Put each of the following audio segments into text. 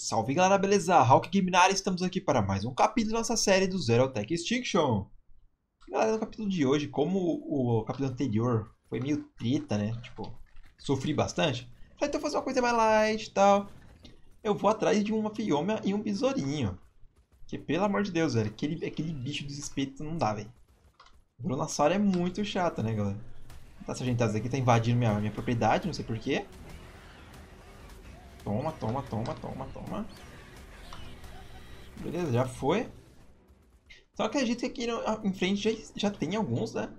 Salve galera, beleza? Hawk Gaminari, estamos aqui para mais um capítulo da nossa série do Zero Tech Extinction. Galera, no capítulo de hoje, como o capítulo anterior foi meio treta, né? Tipo, sofri bastante. Falei, então fazer uma coisa mais light e tal. Eu vou atrás de uma fiômia e um besourinho. Que pelo amor de Deus, velho, aquele, aquele bicho dos espetos não dá, velho. O Brunassauro é muito chato, né, galera? Tá, gente aqui tá invadindo minha, minha propriedade, não sei porquê. Toma, toma, toma, toma, toma. Beleza, já foi. Acredito que aqui no, em frente já, já tem alguns, né?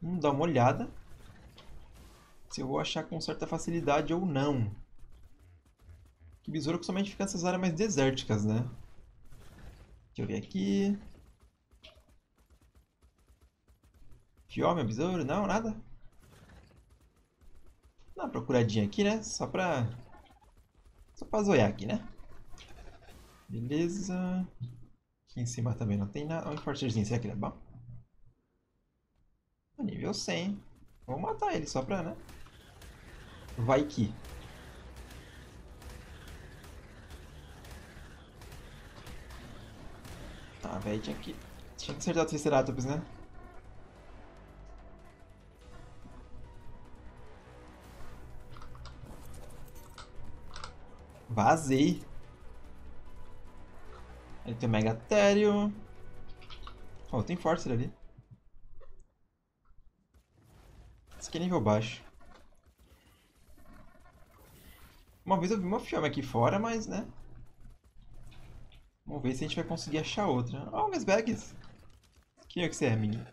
Vamos dar uma olhada. Se eu vou achar com certa facilidade ou não. Que besouro que somente fica nessas áreas mais desérticas, né? Deixa eu ver aqui. Fiome, besouro? Não, nada. Dá uma procuradinha aqui, né? Só pra só pra zoiar aqui, né? Beleza. Aqui em cima também não tem nada. Olha o fortezinho, será que ele é bom? Nível 100. Vou matar ele só pra, né? Vai que. Tá, velho, tinha que... Tinha que acertar o Triceratops, né? Vazei. Ele tem o Megatério. Oh, tem Forcer ali. Esse aqui é nível baixo. Uma vez eu vi uma filme aqui fora, mas né. Vamos ver se a gente vai conseguir achar outra. Oh, minhas bags. Que é que você é, menino?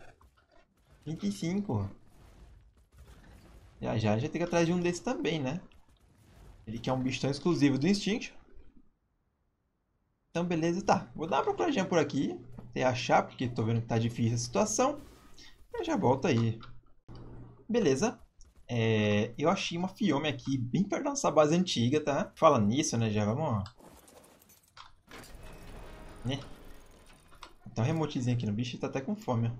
25. Já já gente tem que ir atrás de um desses também, né? Ele quer um bicho tão exclusivo do Instinct. Então, beleza, tá. Vou dar uma procuradinha por aqui. Até achar, porque tô vendo que tá difícil a situação. Eu já volto aí. Beleza. É, eu achei uma Fiome aqui, bem perto da nossa base antiga, tá? Falando nisso, né, já vamos... Né? Então, um remotezinho aqui no bicho, tá até com fome.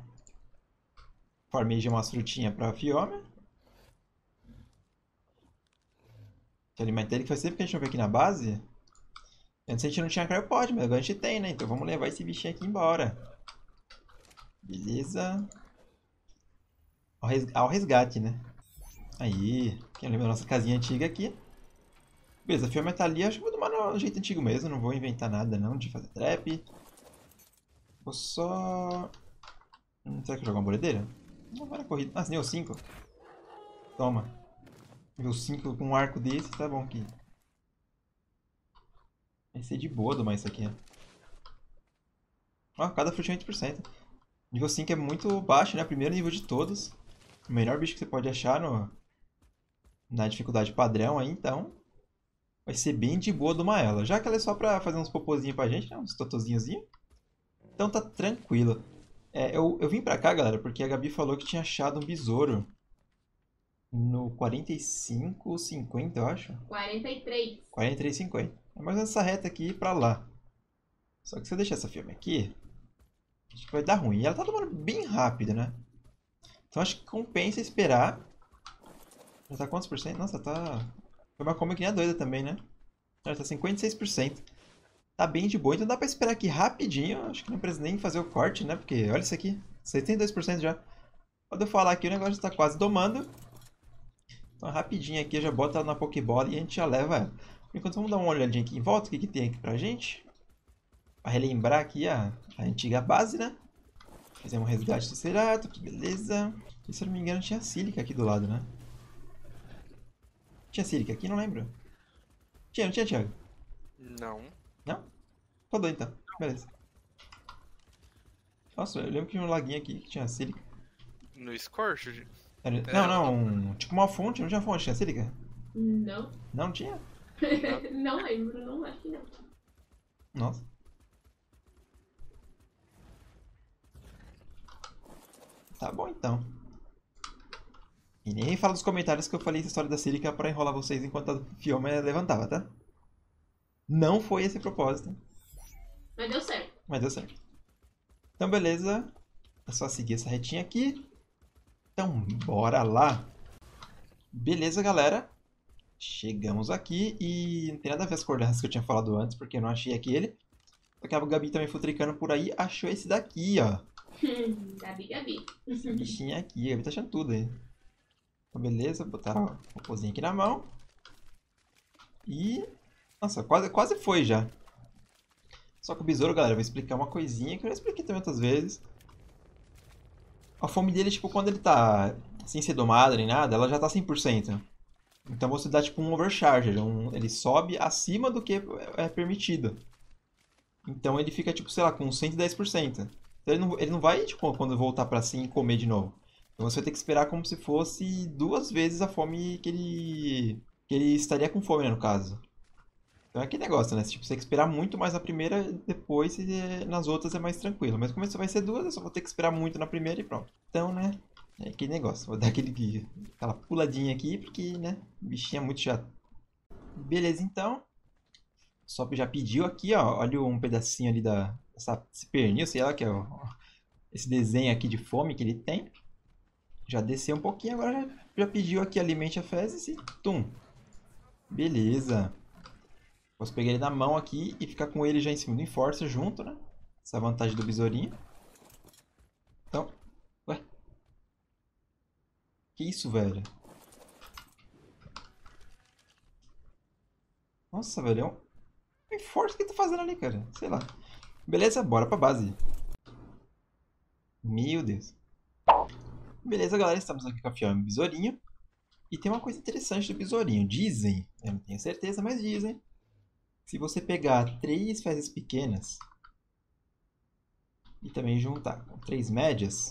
Farmei já umas frutinhas pra Fiome. Que alimento dele, que foi sempre que a gente vê aqui na base. Antes a gente não tinha cryopod, mas agora a gente tem, né? Então vamos levar esse bichinho aqui embora. Beleza. Ao resgate, né? Aí. Quem lembra da nossa casinha antiga aqui. Beleza, a filme tá ali. Acho que vou tomar no jeito antigo mesmo. Não vou inventar nada não de fazer trap. Vou só... Hum, será que eu jogar uma boledeira? Não, vai na corrida. Ah, nível 5. Toma. Nível 5 com um arco desse, tá bom aqui. Vai ser de boa domar isso aqui. Ó, cada frutinha 20%. Nível 5 é muito baixo, né? Primeiro nível de todos. O melhor bicho que você pode achar no... na dificuldade padrão aí, então. Vai ser bem de boa domar ela. Já que ela é só pra fazer uns popozinhos pra gente, né? Uns totozinhos. Então tá tranquilo. É, eu, eu vim pra cá, galera, porque a Gabi falou que tinha achado um besouro no 45, 50, eu acho. 43. 43, 50. É mais essa reta aqui pra lá. Só que se eu deixar essa filme aqui, acho que vai dar ruim. E ela tá tomando bem rápido, né? Então acho que compensa esperar. Já tá quantos por cento? Nossa, tá... Foi uma que nem a doida também, né? Ela tá 56%. Tá bem de boa, então dá pra esperar aqui rapidinho. Acho que não precisa nem fazer o corte, né? Porque olha isso aqui, 72% já. Quando eu falar aqui, o negócio está quase domando. Então rapidinho aqui, eu já bota ela na Pokébola e a gente já leva ela. Enquanto vamos dar uma olhadinha aqui em volta, o que, que tem aqui pra gente. Pra relembrar aqui a, a antiga base, né? Fizemos um resgate do Cerato, que beleza. E, se eu não me engano tinha sílica aqui do lado, né? Tinha sílica aqui? Não lembro. Tinha, não tinha, Thiago? Não. Não? Rodou então. Beleza. Nossa, eu lembro que tinha um laguinho aqui que tinha sílica. No Scorch? É, não, não. Tipo uma fonte, não tinha fonte, tinha sílica? Não. Não tinha? não lembro, não acho que não. Nossa. Tá bom então. E nem fala dos comentários que eu falei essa história da sílica pra enrolar vocês enquanto a Fioma levantava, tá? Não foi esse o propósito. Mas deu certo. Mas deu certo. Então, beleza. É só seguir essa retinha aqui. Então, bora lá. Beleza, galera. Chegamos aqui e não tem nada a ver as coordenadas que eu tinha falado antes, porque eu não achei aquele. Só que a Gabi também futricando por aí, achou esse daqui, ó. Gabi, Gabi. Esse bichinho aqui, a Gabi tá achando tudo aí. Então, beleza, botar o pozinho aqui na mão. E... Nossa, quase, quase foi já. Só que o besouro, galera, eu vou explicar uma coisinha que eu já expliquei também outras vezes. A fome dele, tipo, quando ele tá sem ser domado nem nada, ela já tá 100%. Então você dá tipo um overcharger, um, ele sobe acima do que é permitido. Então ele fica tipo, sei lá, com 110%. Então ele não, ele não vai, tipo, quando voltar pra cima comer de novo. Então você vai ter que esperar como se fosse duas vezes a fome que ele que ele estaria com fome, né, no caso. Então é aquele negócio, né? Tipo, você tem que esperar muito mais na primeira, depois nas outras é mais tranquilo. Mas como isso vai ser duas, eu só vou ter que esperar muito na primeira e pronto. Então, né? É aquele negócio. Vou dar aquele, aquela puladinha aqui, porque, né? O bichinho é muito chato. Beleza, então. Só já pediu aqui, ó. Olha um pedacinho ali da... Essa, esse pernil, sei lá, que é ó, esse desenho aqui de fome que ele tem. Já desceu um pouquinho, agora já, já pediu aqui alimente a fezes e tum. Beleza. Posso pegar ele na mão aqui e ficar com ele já em cima do Enforcer junto, né? Essa vantagem do besourinho. Então, ué. Que isso, velho? Nossa, velho, é um... Enforcer, o que tá fazendo ali, cara? Sei lá. Beleza, bora pra base. Meu Deus. Beleza, galera, estamos aqui com a Fiona Besourinho. E tem uma coisa interessante do besourinho. Dizem, eu não tenho certeza, mas dizem. Se você pegar três fezes pequenas e também juntar com três médias,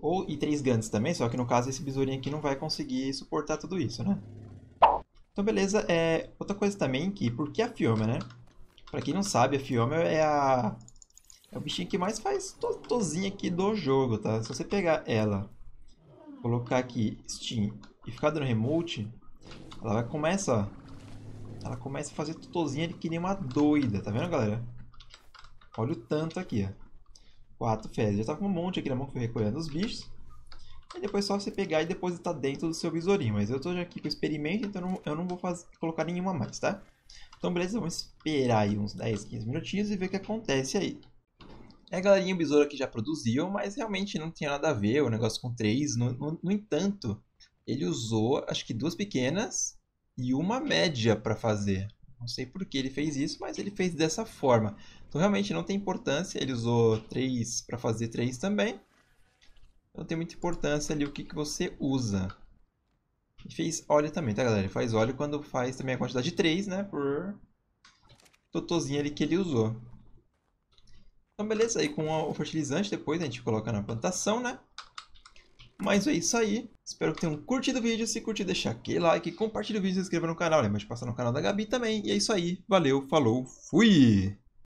ou e três grandes também, só que no caso esse besourinho aqui não vai conseguir suportar tudo isso, né? Então beleza, é outra coisa também que, por que a Fioma, né? Pra quem não sabe, a Fioma é a é o bichinho que mais faz totozinho aqui do jogo, tá? Se você pegar ela colocar aqui Steam e ficar dando remote, ela vai começa, ó, ela começa a fazer tutozinha que nem uma doida, tá vendo, galera? Olha o tanto aqui, ó. Quatro fezes. Já tá com um monte aqui na mão que foi recolhendo os bichos. E depois só você pegar e depositar dentro do seu besourinho. Mas eu tô já aqui com o experimento, então eu não, eu não vou fazer, colocar nenhuma mais, tá? Então beleza, vamos esperar aí uns 10, 15 minutinhos e ver o que acontece aí. É, galerinha Besouro aqui já produziu, mas realmente não tinha nada a ver o negócio com três. No, no, no entanto, ele usou acho que duas pequenas e uma média para fazer. Não sei por que ele fez isso, mas ele fez dessa forma. Então realmente não tem importância. Ele usou três para fazer três também. Não tem muita importância ali o que, que você usa. E fez óleo também, tá galera? Ele faz óleo quando faz também a quantidade de 3, né? Por totozinho ali que ele usou. Então, beleza, aí com o fertilizante depois a gente coloca na plantação, né? Mas é isso aí. Espero que tenham curtido o vídeo. Se curtir, deixa aquele like, compartilha o vídeo, se inscreva no canal. Lembra de passar no canal da Gabi também. E é isso aí. Valeu, falou, fui!